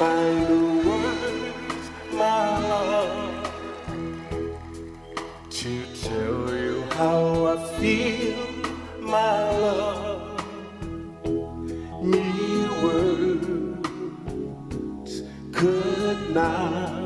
find the words, my love, to tell you how I feel, my love. Need words could not.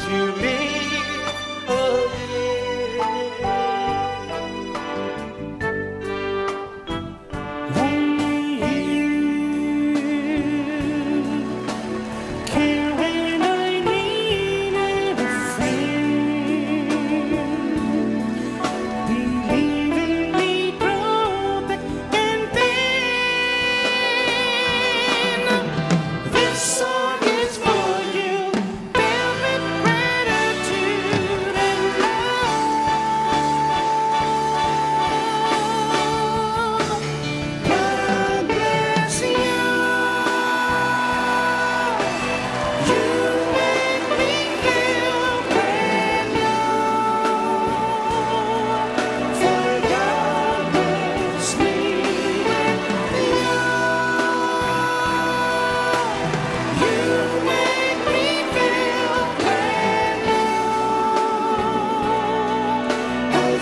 to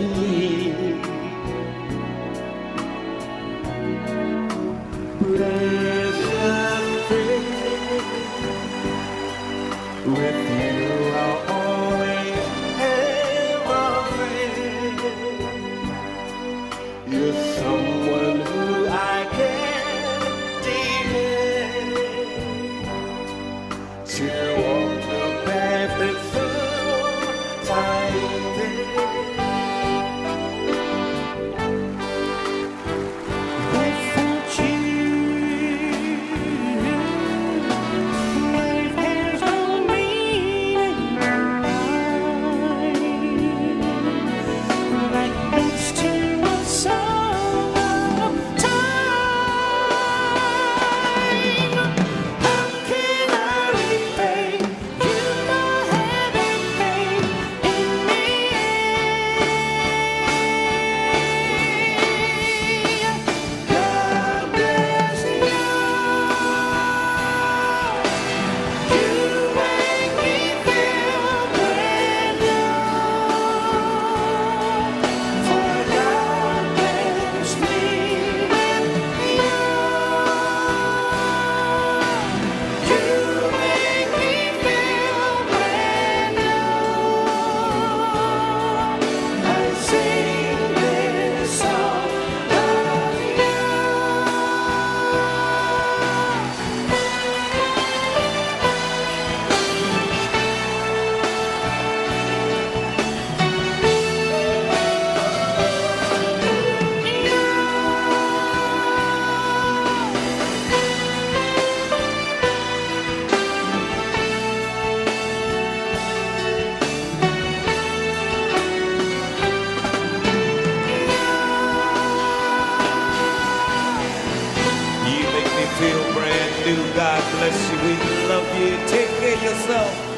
destiny. Pray. bless you. We love you. Take care of yourself.